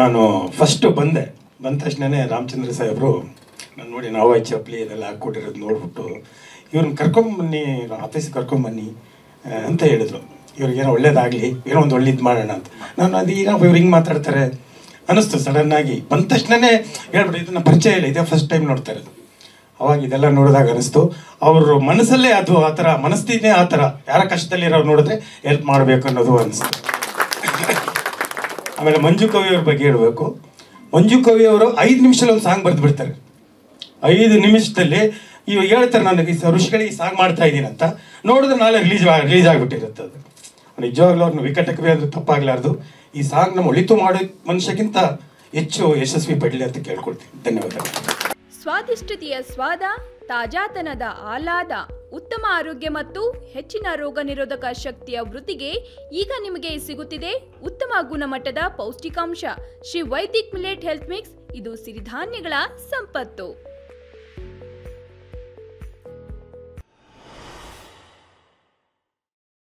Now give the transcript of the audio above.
ನಾನು ಫಸ್ಟು ಬಂದೆ. ಬಂದ ತಕ್ಷಣನೇ ರಾಮಚಂದ್ರ ಸಾಹೇಬರು ನಾನು ನೋಡಿ ನಾವು ಚಪ್ಪಲಿ ಇದೆಲ್ಲ ಹಾಕ್ಕೊಟ್ಟಿರೋದು ನೋಡ್ಬಿಟ್ಟು ಇವ್ರನ್ನ ಕರ್ಕೊಂಬನ್ನಿ, ಆಫೀಸಿಗೆ ಕರ್ಕೊಂಬನ್ನಿ ಅಂತ ಹೇಳಿದ್ರು. ಇವ್ರಿಗೇನೋ ಒಳ್ಳೇದಾಗಲಿ, ಏನೋ ಒಂದು ಒಳ್ಳೇದು ಮಾಡೋಣ ಅಂತ. ನಾನು ಅದು ಈಗ ಇವ್ರು ಹಿಂಗೆ ಮಾತಾಡ್ತಾರೆ? ಅನ್ನಿಸ್ತು ಸಡನ್ನಾಗಿ ಬಂದ ತಕ್ಷಣನೇ ಹೇಳ್ಬಿಟ್ಟು ಇದನ್ನ ಪರಿಚಯ ಇಲ್ಲ, ಇದೇ ಫಸ್ಟ್ ಟೈಮ್ ನೋಡ್ತಾ ಅವಾಗ ಇದೆಲ್ಲ ನೋಡಿದಾಗ ಅನಿಸ್ತು ಅವ್ರ ಮನಸ್ಸಲ್ಲೇ ಅದು ಆ ಥರ, ಮನಸ್ಥಿತಿನೇ ಆ ಥರ. ಯಾರ ಕಷ್ಟದಲ್ಲಿರೋ ನೋಡಿದ್ರೆ ಹೆಲ್ಪ್ ಮಾಡಬೇಕು ಅನ್ನೋದು ಅನಿಸ್ತು ಆಮೇಲೆ ಮಂಜು ಕವಿ ಅವ್ರ ಬಗ್ಗೆ ಹೇಳಬೇಕು. ಮಂಜು ಕವಿ ಅವರು ಐದು ನಿಮಿಷದಲ್ಲಿ ಒಂದು ಸಾಂಗ್ ಬರೆದು ಬಿಡ್ತಾರೆ. ಐದು ನಿಮಿಷದಲ್ಲಿ ಇವಾಗ ಹೇಳ್ತಾರೆ ನನಗೆ ಋಷಿಗಳಿಗೆ ಈ ಸಾಂಗ್ ಮಾಡ್ತಾ ಇದ್ದೀನಿ ಅಂತ. ನೋಡಿದ್ರೆ ನಾಳೆ ರಿಲೀಸ್ ರಿಲೀಸ್ ಆಗಿಬಿಟ್ಟಿರುತ್ತೆ ಅದು. ನಿಜವಾಗ್ಲೂ ಅವ್ರನ್ನ ವಿಕಟ ಕವಿ ಆದ್ರೂ ತಪ್ಪಾಗ್ಲಾರ್ದು. ಈ ಸಾಂಗ್ ನಮ್ಮ ಒಳಿತು ಮಾಡೋ ಮನುಷ್ಯಕ್ಕಿಂತ ಹೆಚ್ಚು ಯಶಸ್ವಿ ಪಡಲಿ ಅಂತ ಕೇಳ್ಕೊಳ್ತೀನಿ. ಧನ್ಯವಾದಗಳು. ಸ್ವಾದಿಷ್ಟತೆಯ ಸ್ವಾದ, ತಾಜಾತನದ ಆಹ್ಲಾದ. ಉತ್ತಮ ಆರೋಗ್ಯ ಮತ್ತು ಹೆಚ್ಚಿನ ರೋಗ ನಿರೋಧಕ ಶಕ್ತಿಯ ವೃದ್ಧಿಗೆ ಈಗ ನಿಮಗೆ ಸಿಗುತ್ತಿದೆ ಉತ್ತಮ ಗುಣಮಟ್ಟದ ಪೌಷ್ಟಿಕಾಂಶ. Shri Vaidik millet health mix, ಇದು ಸಿರಿಧಾನ್ಯಗಳ ಸಂಪತ್ತು.